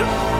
啊。